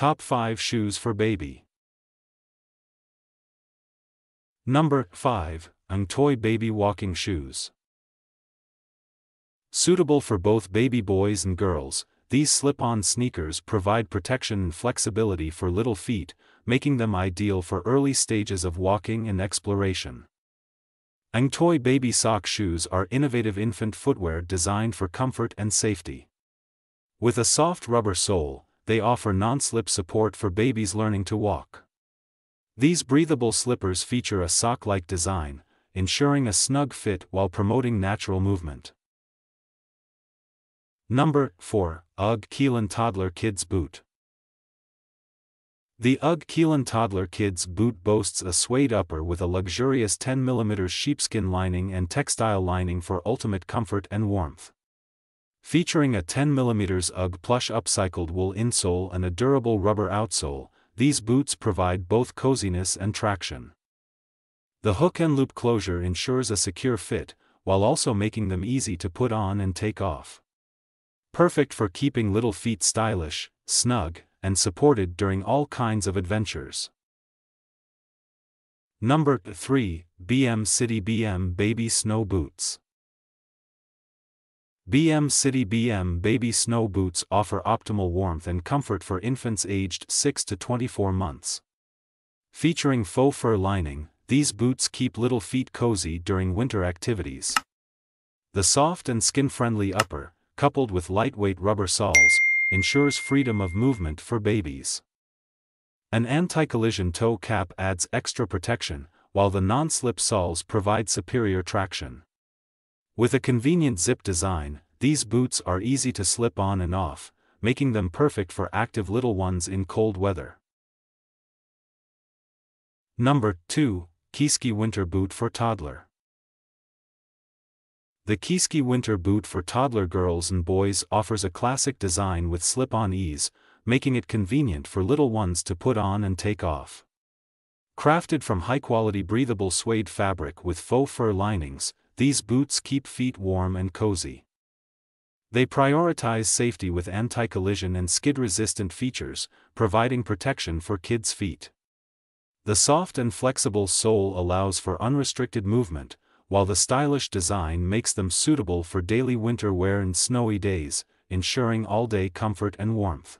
Top 5 Shoes for Baby Number 5, Engtoy Baby Walking Shoes. Suitable for both baby boys and girls, these slip-on sneakers provide protection and flexibility for little feet, making them ideal for early stages of walking and exploration. Toy baby sock shoes are innovative infant footwear designed for comfort and safety. With a soft rubber sole, they offer non-slip support for babies learning to walk. These breathable slippers feature a sock-like design, ensuring a snug fit while promoting natural movement. Number 4, UGG Keelan Toddler Kids Boot. The UGG Keelan Toddler Kids boot boasts a suede upper with a luxurious 10mm sheepskin lining and textile lining for ultimate comfort and warmth. Featuring a 10mm UGG plush upcycled wool insole and a durable rubber outsole, these boots provide both coziness and traction. The hook and loop closure ensures a secure fit, while also making them easy to put on and take off. Perfect for keeping little feet stylish, snug, and supported during all kinds of adventures. Number 3, BM City BM Baby Snow Boots. BM City BM Baby Snow Boots offer optimal warmth and comfort for infants aged 6 to 24 months. Featuring faux fur lining, these boots keep little feet cozy during winter activities. The soft and skin-friendly upper, coupled with lightweight rubber soles, ensures freedom of movement for babies. An anti-collision toe cap adds extra protection, while the non-slip soles provide superior traction. With a convenient zip design, these boots are easy to slip on and off, making them perfect for active little ones in cold weather. Number 2, KEESKY Winter Boot for Toddler. The KEESKY winter boot for toddler girls and boys offers a classic design with slip-on ease, making it convenient for little ones to put on and take off. Crafted from high-quality breathable suede fabric with faux fur linings, these boots keep feet warm and cozy. They prioritize safety with anti-collision and skid-resistant features, providing protection for kids' feet. The soft and flexible sole allows for unrestricted movement, while the stylish design makes them suitable for daily winter wear and snowy days, ensuring all-day comfort and warmth.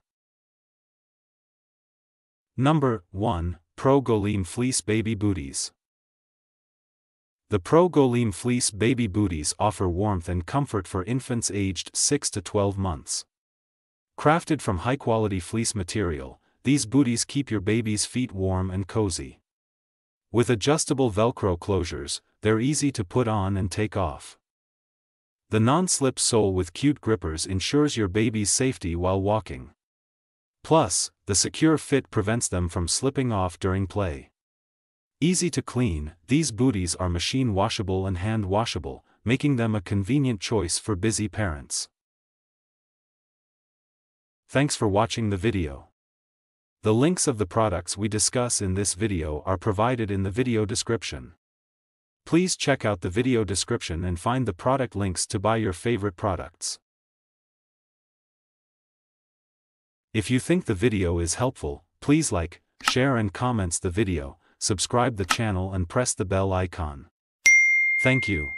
Number 1, Pro Goleem Fleece Baby Booties. The Pro Goleem Fleece Baby Booties offer warmth and comfort for infants aged 6 to 12 months. Crafted from high-quality fleece material, these booties keep your baby's feet warm and cozy. With adjustable Velcro closures, they're easy to put on and take off. The non-slip sole with cute grippers ensures your baby's safety while walking. Plus, the secure fit prevents them from slipping off during play. Easy to clean, these booties are machine washable and hand washable, making them a convenient choice for busy parents. Thanks for watching the video. The links of the products we discuss in this video are provided in the video description. Please check out the video description and find the product links to buy your favorite products. If you think the video is helpful, please like, share and comments the video, subscribe the channel and press the bell icon. Thank you.